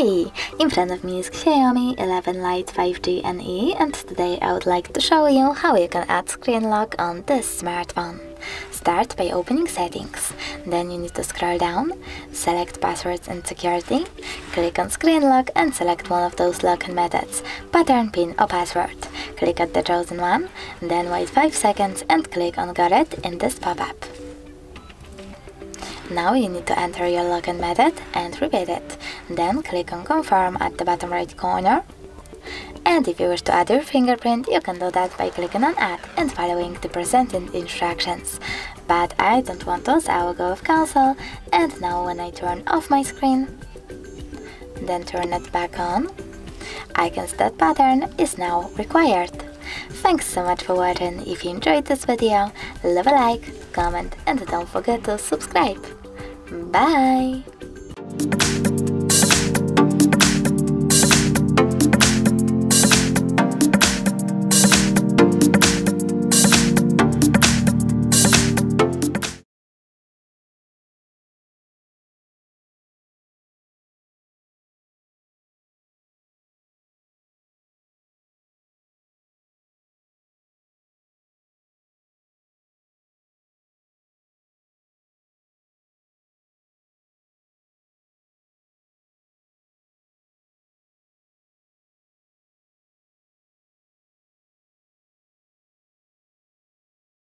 Hi! In front of me is Xiaomi 11 Lite 5G NE and today I would like to show you how you can add screen lock on this smartphone. Start by opening settings, then you need to scroll down, select passwords and security, click on screen lock and select one of those login methods, pattern, pin or password. Click at the chosen one, then wait 5 seconds and click on got it in this pop-up. Now you need to enter your login method and repeat it. Then click on confirm at the bottom right corner. And if you wish to add your fingerprint, you can do that by clicking on add and following the presented instructions. But I don't want those, I will go with cancel. And now when I turn off my screen, then turn it back on, icons that pattern is now required. Thanks so much for watching, if you enjoyed this video, leave a like, comment and don't forget to subscribe. Bye!